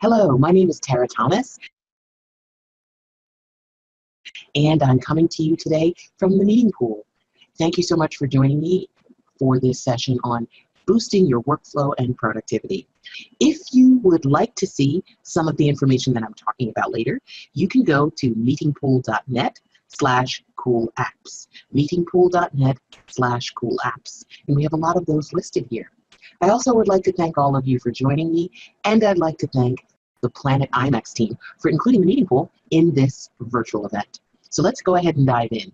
Hello, my name is Tara Thomas, and I'm coming to you today from the meeting pool. Thank you so much for joining me for this session on boosting your workflow and productivity. If you would like to see some of the information that I'm talking about later, you can go to meetingpool.net slash cool apps. Meetingpool.net slash cool apps. And we have a lot of those listed here. I also would like to thank all of you for joining me, and I'd like to thank the Planet IMEX team for including the meeting pool in this virtual event. So let's go ahead and dive in.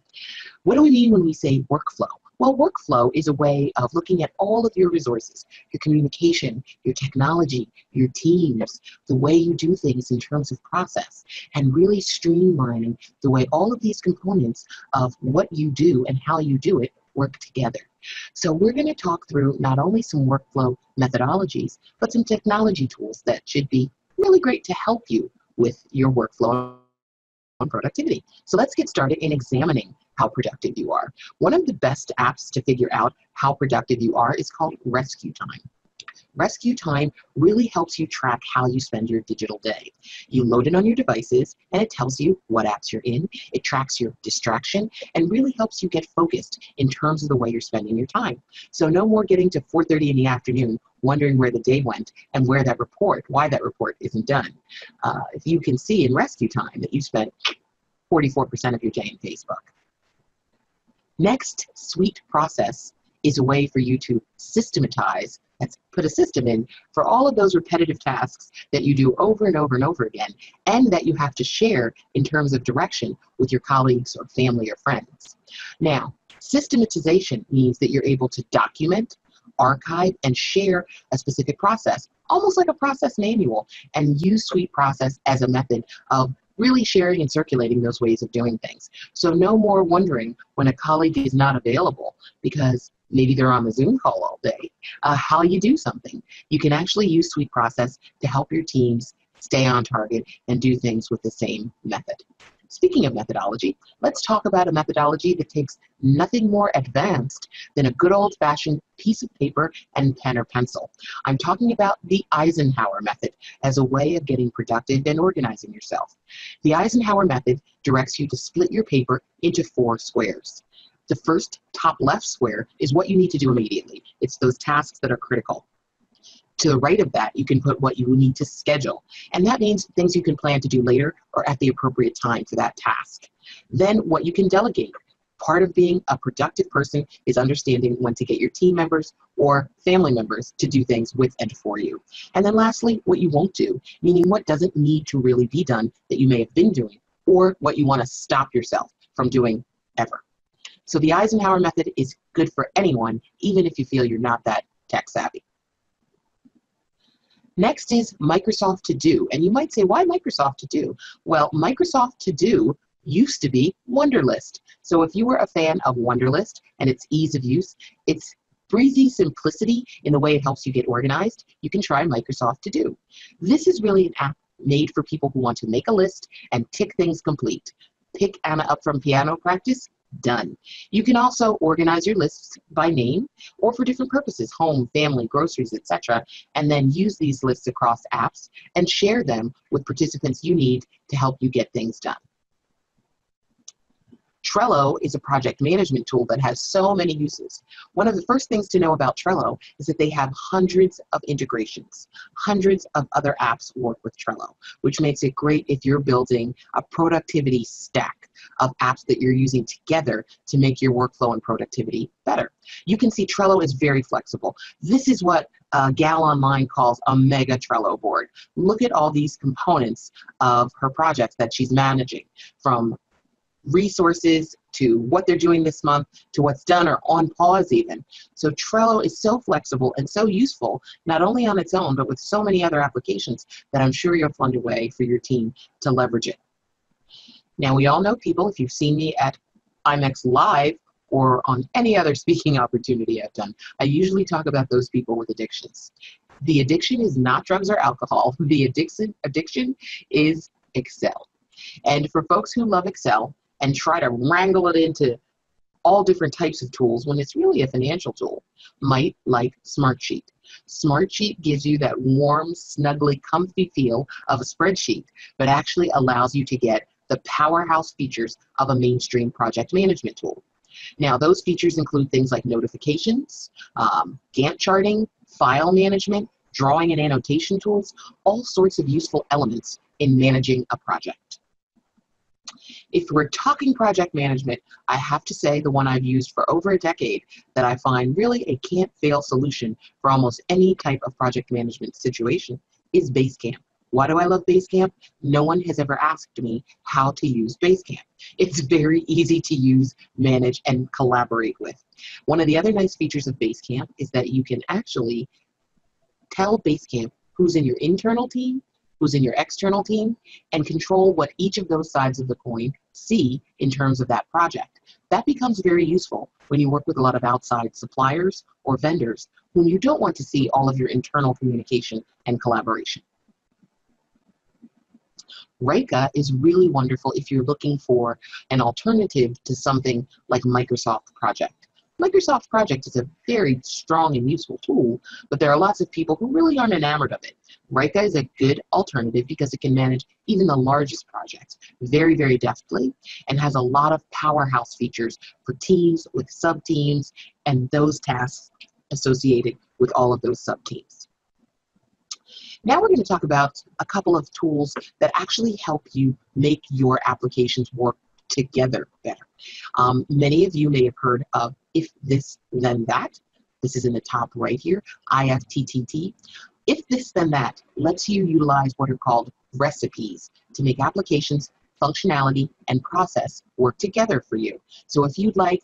What do we mean when we say workflow? Well, workflow is a way of looking at all of your resources, your communication, your technology, your teams, the way you do things in terms of process, and really streamlining the way all of these components of what you do and how you do it work together. So we're going to talk through not only some workflow methodologies, but some technology tools that should be really great to help you with your workflow and productivity. So let's get started in examining how productive you are. One of the best apps to figure out how productive you are is called Rescue Time. Rescue Time really helps you track how you spend your digital day. You load it on your devices and it tells you what apps you're in, it tracks your distraction, and really helps you get focused in terms of the way you're spending your time. So no more getting to 4.30 in the afternoon wondering where the day went and where that report, why that report isn't done. Uh, if you can see in Rescue Time that you spent 44% of your day in Facebook. Next sweet process is a way for you to systematize Let's put a system in for all of those repetitive tasks that you do over and over and over again, and that you have to share in terms of direction with your colleagues or family or friends. Now, systematization means that you're able to document, archive, and share a specific process, almost like a process manual, and use Sweet Process as a method of really sharing and circulating those ways of doing things. So no more wondering when a colleague is not available because maybe they're on the Zoom call all day, uh, how you do something. You can actually use Sweet Process to help your teams stay on target and do things with the same method. Speaking of methodology, let's talk about a methodology that takes nothing more advanced than a good old-fashioned piece of paper and pen or pencil. I'm talking about the Eisenhower method as a way of getting productive and organizing yourself. The Eisenhower method directs you to split your paper into four squares. The first top left square is what you need to do immediately. It's those tasks that are critical. To the right of that, you can put what you need to schedule. And that means things you can plan to do later or at the appropriate time for that task. Then what you can delegate. Part of being a productive person is understanding when to get your team members or family members to do things with and for you. And then lastly, what you won't do, meaning what doesn't need to really be done that you may have been doing, or what you want to stop yourself from doing ever. So the Eisenhower method is good for anyone, even if you feel you're not that tech savvy. Next is Microsoft To Do. And you might say, why Microsoft To Do? Well, Microsoft To Do used to be Wunderlist. So if you were a fan of Wunderlist and its ease of use, its breezy simplicity in the way it helps you get organized, you can try Microsoft To Do. This is really an app made for people who want to make a list and tick things complete. Pick Anna up from piano practice, done. You can also organize your lists by name or for different purposes, home, family, groceries, etc., and then use these lists across apps and share them with participants you need to help you get things done. Trello is a project management tool that has so many uses. One of the first things to know about Trello is that they have hundreds of integrations. Hundreds of other apps work with Trello, which makes it great if you're building a productivity stack of apps that you're using together to make your workflow and productivity better. You can see Trello is very flexible. This is what Gal Online calls a mega Trello board. Look at all these components of her projects that she's managing, from resources to what they're doing this month to what's done or on pause even. So Trello is so flexible and so useful, not only on its own, but with so many other applications that I'm sure you'll find a way for your team to leverage it. Now we all know people, if you've seen me at IMEX Live or on any other speaking opportunity I've done, I usually talk about those people with addictions. The addiction is not drugs or alcohol. The addiction, addiction is Excel. And for folks who love Excel, and try to wrangle it into all different types of tools when it's really a financial tool might like Smartsheet. Smartsheet gives you that warm, snuggly, comfy feel of a spreadsheet, but actually allows you to get the powerhouse features of a mainstream project management tool. Now, those features include things like notifications, um, Gantt charting, file management, drawing and annotation tools, all sorts of useful elements in managing a project. If we're talking project management, I have to say the one I've used for over a decade that I find really a can't fail solution for almost any type of project management situation is Basecamp. Why do I love Basecamp? No one has ever asked me how to use Basecamp. It's very easy to use, manage, and collaborate with. One of the other nice features of Basecamp is that you can actually tell Basecamp who's in your internal team, who's in your external team, and control what each of those sides of the coin see in terms of that project. That becomes very useful when you work with a lot of outside suppliers or vendors whom you don't want to see all of your internal communication and collaboration. Reka is really wonderful if you're looking for an alternative to something like Microsoft Project. Microsoft Project is a very strong and useful tool, but there are lots of people who really aren't enamored of it. Reka is a good alternative because it can manage even the largest projects very, very deftly and has a lot of powerhouse features for teams with sub-teams and those tasks associated with all of those sub-teams. Now we're going to talk about a couple of tools that actually help you make your applications work together better. Um, many of you may have heard of if this then that. This is in the top right here, IFTTT. If this then that lets you utilize what are called recipes to make applications, functionality, and process work together for you. So if you'd like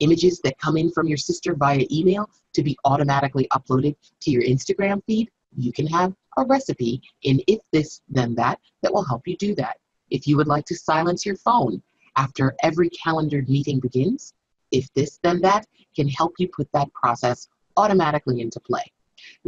images that come in from your sister via email to be automatically uploaded to your Instagram feed, you can have a recipe in If This Then That that will help you do that. If you would like to silence your phone after every calendared meeting begins, if this then that can help you put that process automatically into play.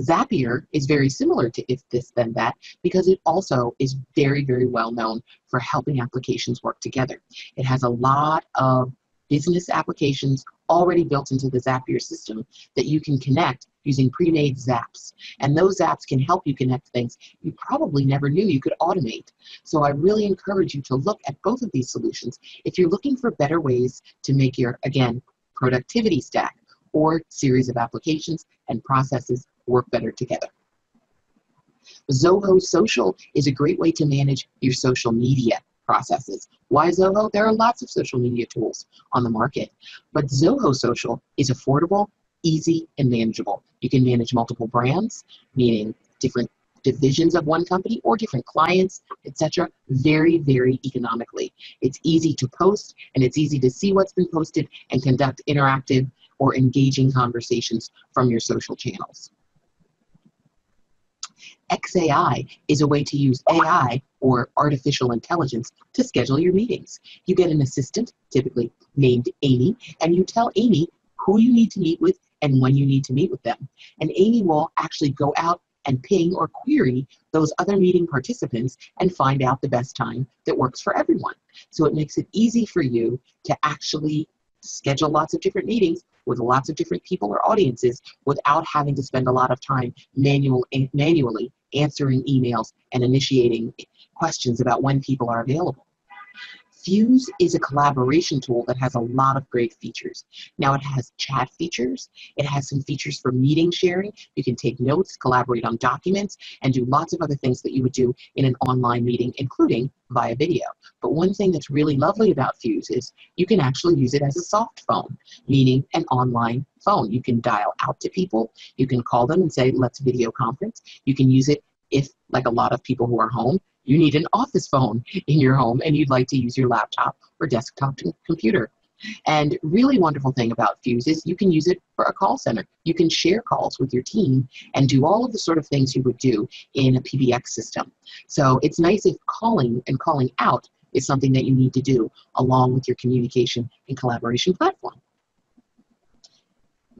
Zapier is very similar to if this then that because it also is very very well known for helping applications work together. It has a lot of business applications already built into the Zapier system that you can connect using pre-made zaps. And those zaps can help you connect things you probably never knew you could automate. So I really encourage you to look at both of these solutions if you're looking for better ways to make your, again, productivity stack or series of applications and processes work better together. Zoho Social is a great way to manage your social media processes. Why Zoho? There are lots of social media tools on the market, but Zoho Social is affordable easy and manageable. You can manage multiple brands, meaning different divisions of one company or different clients, etc., very, very economically. It's easy to post and it's easy to see what's been posted and conduct interactive or engaging conversations from your social channels. x.ai is a way to use AI or artificial intelligence to schedule your meetings. You get an assistant, typically named Amy, and you tell Amy who you need to meet with and when you need to meet with them. And Amy will actually go out and ping or query those other meeting participants and find out the best time that works for everyone. So it makes it easy for you to actually schedule lots of different meetings with lots of different people or audiences without having to spend a lot of time manual, manually answering emails and initiating questions about when people are available. Fuze is a collaboration tool that has a lot of great features. Now it has chat features, it has some features for meeting sharing. You can take notes, collaborate on documents, and do lots of other things that you would do in an online meeting, including via video. But one thing that's really lovely about Fuze is you can actually use it as a soft phone, meaning an online phone. You can dial out to people, you can call them and say, let's video conference. You can use it if, like a lot of people who are home, you need an office phone in your home and you'd like to use your laptop or desktop computer. And really wonderful thing about Fuze is you can use it for a call center. You can share calls with your team and do all of the sort of things you would do in a PBX system. So it's nice if calling and calling out is something that you need to do along with your communication and collaboration platform.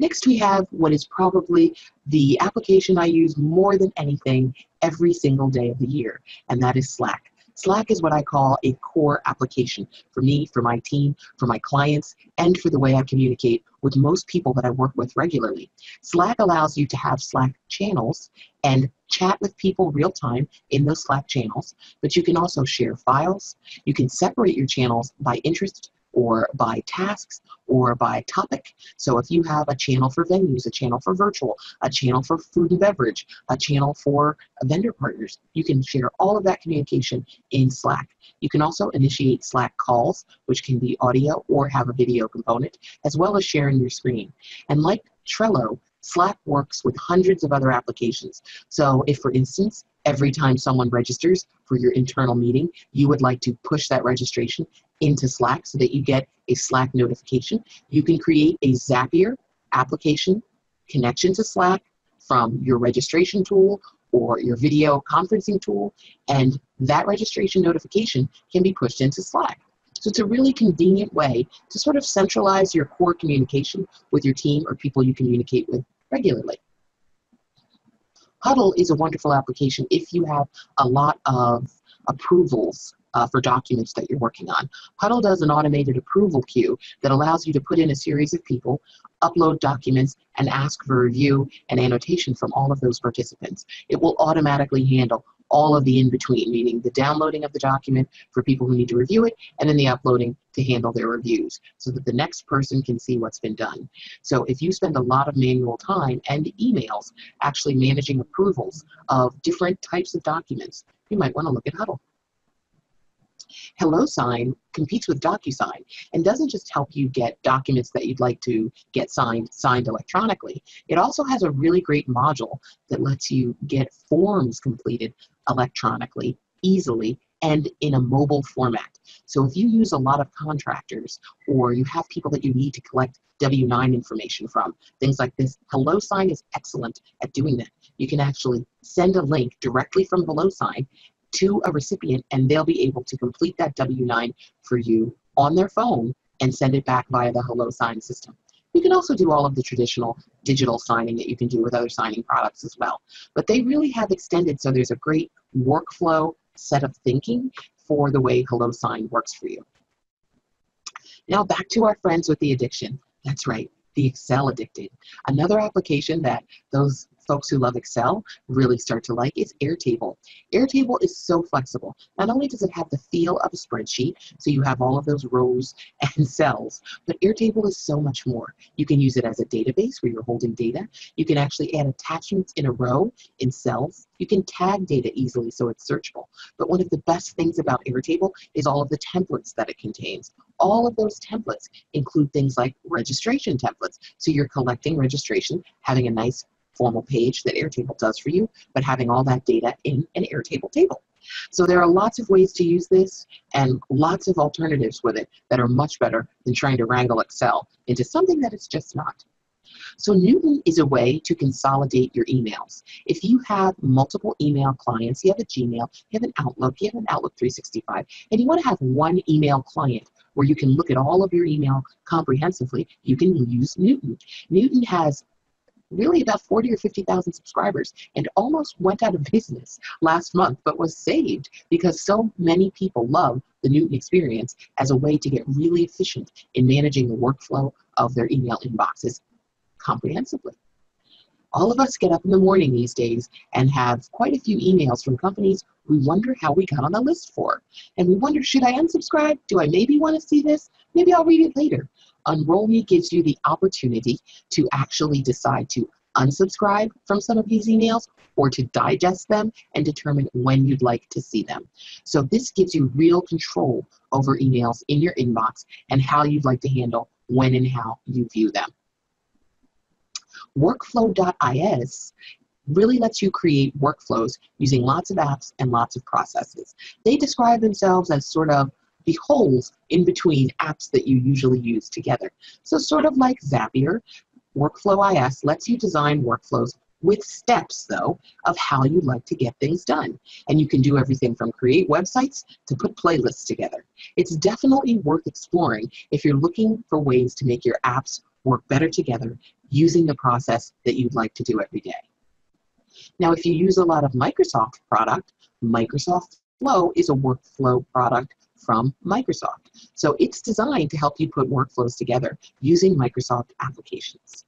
Next, we have what is probably the application I use more than anything every single day of the year, and that is Slack. Slack is what I call a core application for me, for my team, for my clients, and for the way I communicate with most people that I work with regularly. Slack allows you to have Slack channels and chat with people real time in those Slack channels, but you can also share files. You can separate your channels by interest or by tasks or by topic. So if you have a channel for venues, a channel for virtual, a channel for food and beverage, a channel for vendor partners, you can share all of that communication in Slack. You can also initiate Slack calls, which can be audio or have a video component, as well as sharing your screen. And like Trello, Slack works with hundreds of other applications. So if, for instance, every time someone registers for your internal meeting, you would like to push that registration into Slack so that you get a Slack notification. You can create a Zapier application connection to Slack from your registration tool or your video conferencing tool, and that registration notification can be pushed into Slack. So it's a really convenient way to sort of centralize your core communication with your team or people you communicate with regularly. Huddle is a wonderful application if you have a lot of approvals uh, for documents that you're working on. Huddle does an automated approval queue that allows you to put in a series of people, upload documents, and ask for review and annotation from all of those participants. It will automatically handle all of the in-between, meaning the downloading of the document for people who need to review it, and then the uploading to handle their reviews so that the next person can see what's been done. So if you spend a lot of manual time and emails actually managing approvals of different types of documents, you might want to look at Huddle. HelloSign competes with DocuSign and doesn't just help you get documents that you'd like to get signed signed electronically. It also has a really great module that lets you get forms completed electronically easily and in a mobile format. So if you use a lot of contractors or you have people that you need to collect W-9 information from, things like this, HelloSign is excellent at doing that. You can actually send a link directly from HelloSign to a recipient and they'll be able to complete that W-9 for you on their phone and send it back via the HelloSign system. You can also do all of the traditional digital signing that you can do with other signing products as well. But they really have extended so there's a great workflow set of thinking for the way HelloSign works for you. Now back to our friends with the addiction. That's right, the Excel addicted. Another application that those folks who love Excel really start to like is Airtable. Airtable is so flexible. Not only does it have the feel of a spreadsheet, so you have all of those rows and cells, but Airtable is so much more. You can use it as a database where you're holding data. You can actually add attachments in a row in cells. You can tag data easily so it's searchable. But one of the best things about Airtable is all of the templates that it contains. All of those templates include things like registration templates. So you're collecting registration, having a nice formal page that Airtable does for you, but having all that data in an Airtable table. So there are lots of ways to use this and lots of alternatives with it that are much better than trying to wrangle Excel into something that it's just not. So Newton is a way to consolidate your emails. If you have multiple email clients, you have a Gmail, you have an Outlook, you have an Outlook 365, and you want to have one email client where you can look at all of your email comprehensively, you can use Newton. Newton has really about 40 or 50,000 subscribers and almost went out of business last month, but was saved because so many people love the Newton experience as a way to get really efficient in managing the workflow of their email inboxes comprehensively. All of us get up in the morning these days and have quite a few emails from companies we wonder how we got on the list for. And we wonder, should I unsubscribe? Do I maybe want to see this? Maybe I'll read it later. Unroll Me gives you the opportunity to actually decide to unsubscribe from some of these emails or to digest them and determine when you'd like to see them. So this gives you real control over emails in your inbox and how you'd like to handle when and how you view them. Workflow.is really lets you create workflows using lots of apps and lots of processes. They describe themselves as sort of the holes in between apps that you usually use together. So sort of like Zapier, Workflow IS lets you design workflows with steps, though, of how you like to get things done. And you can do everything from create websites to put playlists together. It's definitely worth exploring if you're looking for ways to make your apps work better together using the process that you'd like to do every day. Now, if you use a lot of Microsoft product, Microsoft Flow is a workflow product from Microsoft. So it's designed to help you put workflows together using Microsoft applications.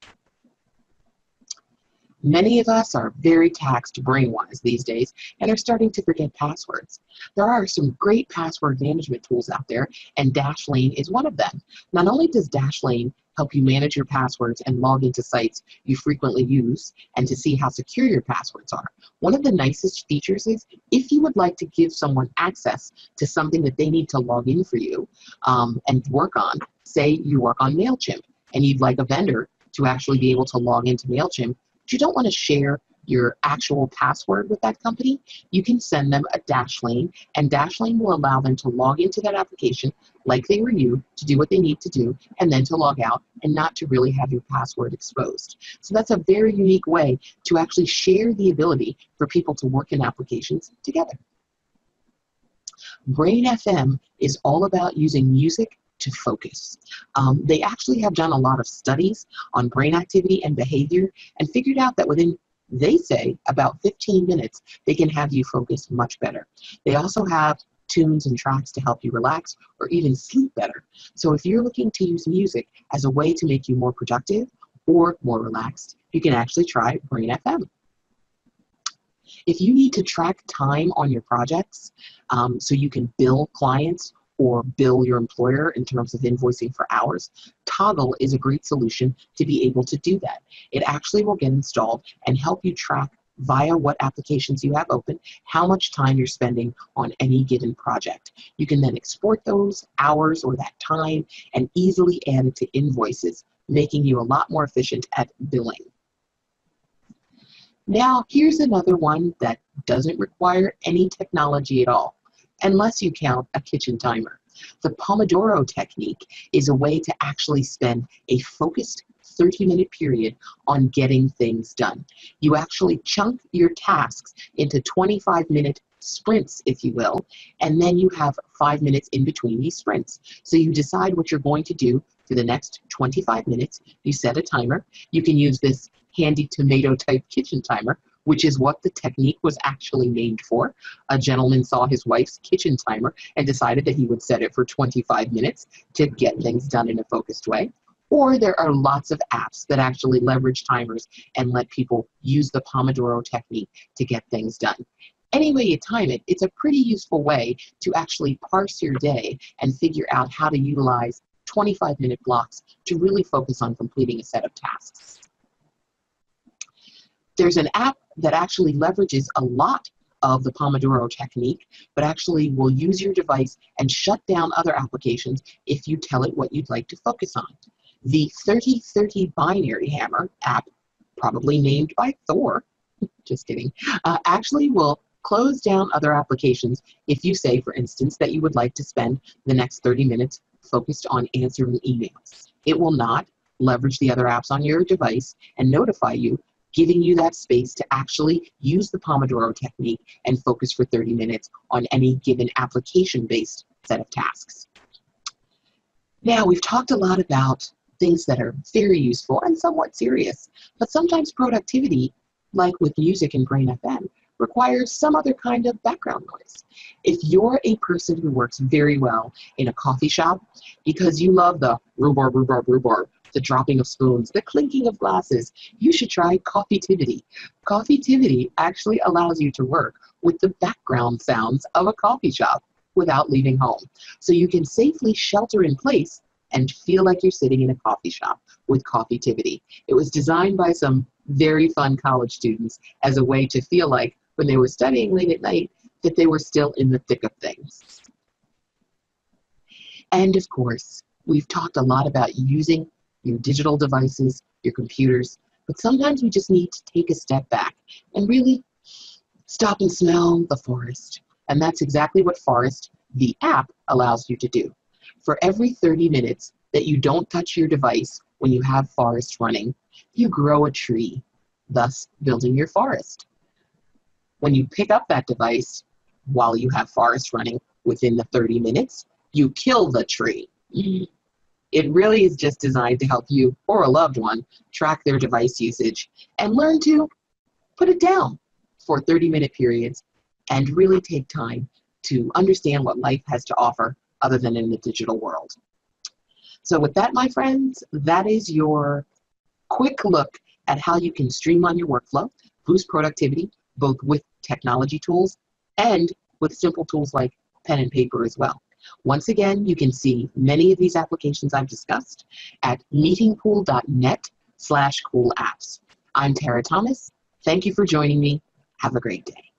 Many of us are very taxed brain-wise these days and are starting to forget passwords. There are some great password management tools out there, and Dashlane is one of them. Not only does Dashlane help you manage your passwords and log into sites you frequently use and to see how secure your passwords are. One of the nicest features is if you would like to give someone access to something that they need to log in for you um, and work on, say you work on MailChimp and you'd like a vendor to actually be able to log into MailChimp if you don't want to share your actual password with that company, you can send them a Dashlane, and Dashlane will allow them to log into that application like they were you to do what they need to do, and then to log out and not to really have your password exposed. So that's a very unique way to actually share the ability for people to work in applications together. Brain.fm is all about using music to focus. Um, they actually have done a lot of studies on brain activity and behavior and figured out that within they say about 15 minutes they can have you focus much better. They also have tunes and tracks to help you relax or even sleep better. So if you're looking to use music as a way to make you more productive or more relaxed, you can actually try Brain.fm. If you need to track time on your projects um, so you can bill clients or bill your employer in terms of invoicing for hours, Toggl is a great solution to be able to do that. It actually will get installed and help you track via what applications you have open, how much time you're spending on any given project. You can then export those hours or that time and easily add it to invoices, making you a lot more efficient at billing. Now, here's another one that doesn't require any technology at all unless you count a kitchen timer. The Pomodoro technique is a way to actually spend a focused 30 minute period on getting things done. You actually chunk your tasks into 25 minute sprints, if you will, and then you have five minutes in between these sprints. So you decide what you're going to do for the next 25 minutes. You set a timer. You can use this handy tomato type kitchen timer which is what the technique was actually named for. A gentleman saw his wife's kitchen timer and decided that he would set it for 25 minutes to get things done in a focused way. Or there are lots of apps that actually leverage timers and let people use the Pomodoro technique to get things done. Any way you time it, it's a pretty useful way to actually parse your day and figure out how to utilize 25 minute blocks to really focus on completing a set of tasks. There's an app that actually leverages a lot of the Pomodoro technique, but actually will use your device and shut down other applications if you tell it what you'd like to focus on. The 3030 binary hammer app, probably named by Thor, just kidding, uh, actually will close down other applications if you say, for instance, that you would like to spend the next 30 minutes focused on answering emails. It will not leverage the other apps on your device and notify you giving you that space to actually use the Pomodoro technique and focus for 30 minutes on any given application-based set of tasks. Now, we've talked a lot about things that are very useful and somewhat serious, but sometimes productivity, like with music and Brain.fm, requires some other kind of background noise. If you're a person who works very well in a coffee shop because you love the rhubarb, rhubarb, rhubarb, the dropping of spoons, the clinking of glasses, you should try Coffeetivity. Coffeetivity actually allows you to work with the background sounds of a coffee shop without leaving home. So you can safely shelter in place and feel like you're sitting in a coffee shop with Coffeetivity. It was designed by some very fun college students as a way to feel like when they were studying late at night that they were still in the thick of things. And of course, we've talked a lot about using your digital devices, your computers, but sometimes we just need to take a step back and really stop and smell the forest. And that's exactly what Forest, the app, allows you to do. For every 30 minutes that you don't touch your device when you have Forest running, you grow a tree, thus building your forest. When you pick up that device while you have Forest running within the 30 minutes, you kill the tree. It really is just designed to help you or a loved one track their device usage and learn to put it down for 30 minute periods and really take time to understand what life has to offer other than in the digital world. So, with that, my friends, that is your quick look at how you can streamline your workflow, boost productivity, both with technology tools and with simple tools like pen and paper as well. Once again, you can see many of these applications I've discussed at meetingpool.net slash cool apps. I'm Tara Thomas. Thank you for joining me. Have a great day.